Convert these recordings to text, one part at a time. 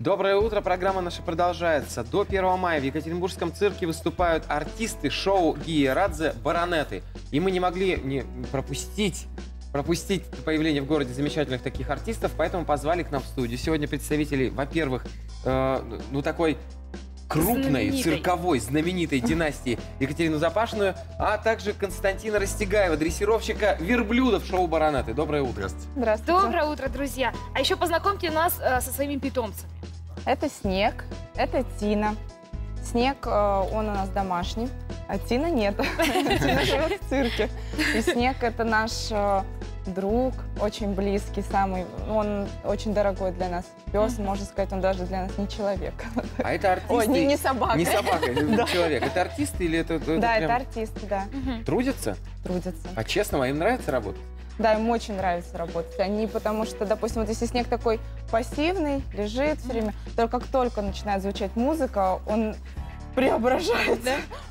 Доброе утро, программа наша продолжается. До 1 мая в Екатеринбургском цирке выступают артисты шоу Гия Радзе «Баронеты». И мы не могли не пропустить пропустить появление в городе замечательных таких артистов, поэтому позвали к нам в студию. Сегодня представителей, во-первых, э, ну такой крупной, Знаменитой. цирковой, знаменитой династии Екатерину Запашную, а также Константина Растегаева, дрессировщика верблюдов шоу «Баронеты». Доброе утро. Здравствуйте. Доброе утро, друзья. А еще познакомьте нас э, со своими питомцами. Это Снег, это Тина. Снег, э, он у нас домашний, а Тина нет. Тина живет в цирке. И Снег это наш э, друг, очень близкий, самый, он очень дорогой для нас. Пес, можно сказать, он даже для нас не человек. А это артисты... Ой, не, не собака. Не собака, это человек. Это артисты или это, это Да, прям это артисты, да, трудятся? трудятся. А честно, а им нравится работать? Да, им очень нравится работать. Они, потому что, допустим, вот если снег такой пассивный, лежит все время, то как только начинает звучать музыка, он преображается.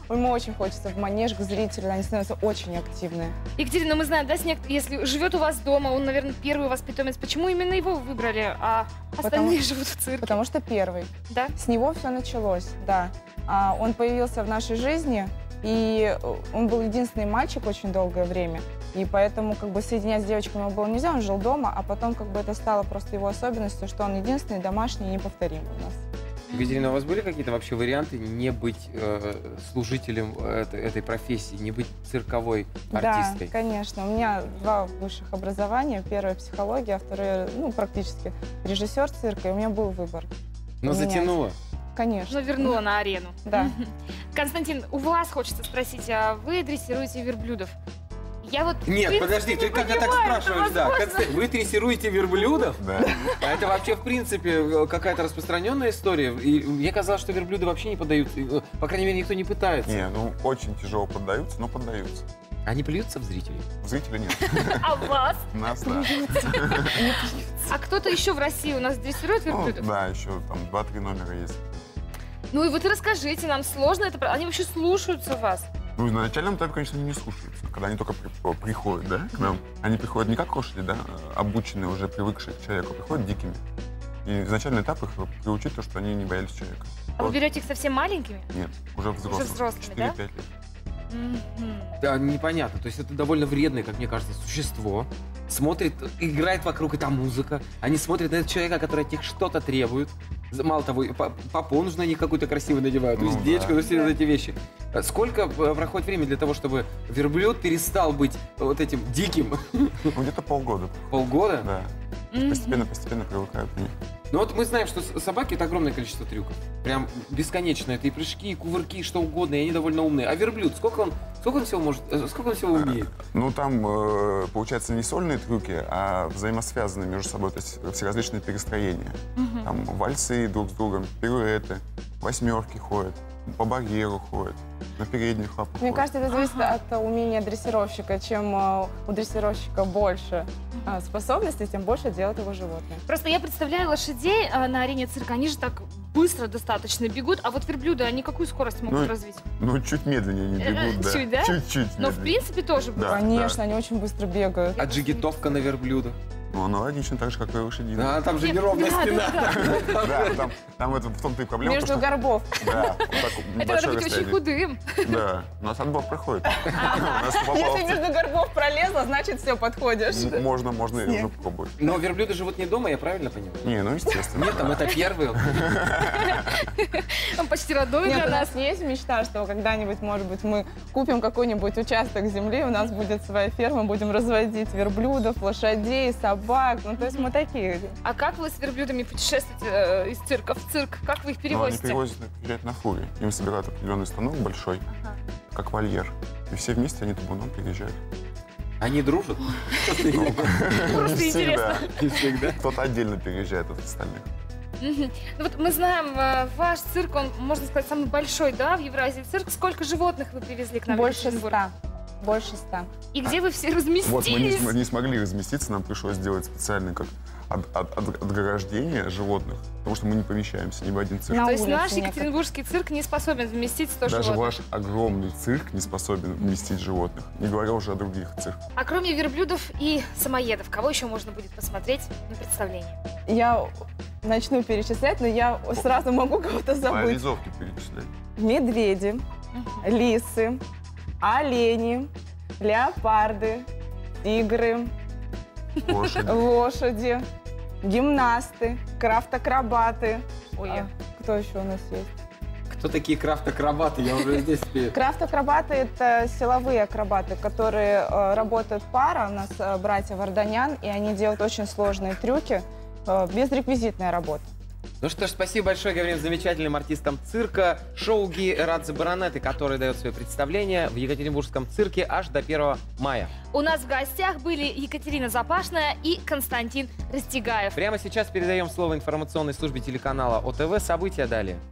Да? Ему очень хочется в манеж к зрителю, они становятся очень активные. Екатерина, мы знаем, да, Снег, если живет у вас дома, он, наверное, первый у вас питомец. Почему именно его вы выбрали, а остальные Потому- живут в цирке? Потому что первый. Да? С него все началось, да. А, он появился в нашей жизни, и э, он был единственный мальчик очень долгое время. И поэтому как бы соединять с девочками его было нельзя, он жил дома, а потом как бы это стало просто его особенностью, что он единственный домашний и неповторимый у нас. Екатерина, у вас были какие-то вообще варианты не быть э, служителем этой, этой профессии, не быть цирковой артисткой? Да, конечно. У меня два высших образования. Первое психология, а второе, ну, практически режиссер цирка. И у меня был выбор. Но у меня затянуло. Конечно. Ну, вернула на арену. Да. Константин, у вас хочется спросить, а вы дрессируете верблюдов? Я вот... в Нет, подожди, не ты как так спрашиваешь, да? Конста- Вы дрессируете верблюдов? Да. А это вообще, в принципе, э, какая-то распространенная история. И мне казалось, что верблюды вообще не поддаются. Э, По крайней мере, никто не пытается. Не, ну очень тяжело поддаются, но поддаются. Они плюются в зрителей? Зрителя нет. А вас? Нас, да. А кто-то еще в России у нас дрессирует Ну, верблюдов? да, еще там два-три номера есть. Ну и вот расскажите, нам сложно это... про- Они вообще слушаются вас? Ну, на начальном этапе, конечно, они не слушаются. Когда они только при- приходят, да, к нам. Они приходят не как лошади, да, а обученные, уже привыкшие к человеку, приходят дикими. И начальный этап их приучить то, что они не боялись человека. А вы берете их совсем маленькими? Нет, уже взрослые. взрослыми, да? 4-5 лет. Да, непонятно. То есть это довольно вредное, как мне кажется, существо. Смотрит, играет вокруг эта музыка. Они смотрят на этого человека, который от них что-то требует. Мало того, попон на них какой-то красивый надевают, Ну уздечку, да. ну, все Да. эти вещи. А Сколько э, проходит времени для того, чтобы верблюд перестал быть вот этим диким? Ну, где-то полгода. Полгода? Да. Мгм. Постепенно-постепенно привыкают они. Ну вот мы знаем, что с- собаки это огромное количество трюков. Прям бесконечно. Это и прыжки, и кувырки, и что угодно, и они довольно умные. А верблюд, сколько он, сколько он всего может, э, сколько он всего умеет? Ну, там, э, получается, не сольные трюки, а взаимосвязанные между собой, то есть все различные перестроения. Мгм. Там вальсы друг с другом, пируэты, восьмерки ходят, по барьеру ходят, на передних лапах Мне ходят. кажется, это зависит от э, умения дрессировщика. Чем э, у дрессировщика больше э, способностей, тем больше делает его животное. Просто я представляю лошадей на арене цирка, они же так быстро достаточно бегут, а вот верблюды, они какую скорость могут Ну, развить? Ну, чуть медленнее они бегут, да. чуть, да? Чуть-чуть Но в принципе тоже Да. Конечно, они очень быстро бегают. А джигитовка на верблюда? Ну, аналогично так же, как и лошадиные. А, там же Нет, неровная да, спина. да, да. Да, там, там это, в том-то и проблема. Между потому что- горбов. Да, вот так Это надо быть очень худым. Да, у нас отбор проходит. Если между горбов пролезла, значит все подходишь. Можно, можно и уже попробовать. Но верблюды живут не дома, я правильно понимаю? Не, ну естественно. Нет, там это первый. Он почти родной для у нас. нас есть мечта, что когда-нибудь, может быть, мы купим какой-нибудь участок земли, у нас будет своя ферма, будем разводить верблюдов, лошадей, собак. Ну, то есть мы такие. А как вы с верблюдами путешествуете э, из цирка в цирк? Как вы их Но они перевозите? перевозят, приезжают на фуре. Им собирают определенный станок большой, Ага. как вольер. И все вместе они табуном переезжают. Они дружат? Просто Не интересно. всегда. Кто-то отдельно переезжает от остальных. Ну вот мы знаем, э, ваш цирк, он, можно сказать, самый большой, да, в Евразии цирк. Сколько животных вы привезли к нам? Больше ста. Больше ста. И где вы все разместились? Вот мы не, см- не смогли разместиться, нам пришлось сделать специальный как от, от- от- отгорождение животных, потому что мы не помещаемся ни в один цирк. На То есть наш некогда. екатеринбургский цирк не способен вместить 100 Даже животных. ваш огромный цирк не способен вместить животных, не говоря уже о других цирках. А кроме верблюдов и самоедов, кого еще можно будет посмотреть на представлении? Я начну перечислять, но я сразу могу кого-то забыть. рисовке перечислять. Медведи, лисы, олени, леопарды, тигры, Лошади. лошади, гимнасты, крафт-акробаты. Ой, А, кто еще у нас есть? Кто такие крафт-акробаты? Я уже здесь... пе- Крафт-акробаты – это силовые акробаты, которые э, работают пара. У нас э, братья Варданян, и они делают очень сложные трюки. э, безреквизитная работа. Ну что ж, спасибо большое, говорим замечательным артистам цирка. Шоу Ги Радзе Баронеты, который дает свое представление в Екатеринбургском цирке аж до 1 мая. У нас в гостях были Екатерина Запашная и Константин Растегаев. Прямо сейчас передаем слово информационной службе телеканала ОТВ. События далее.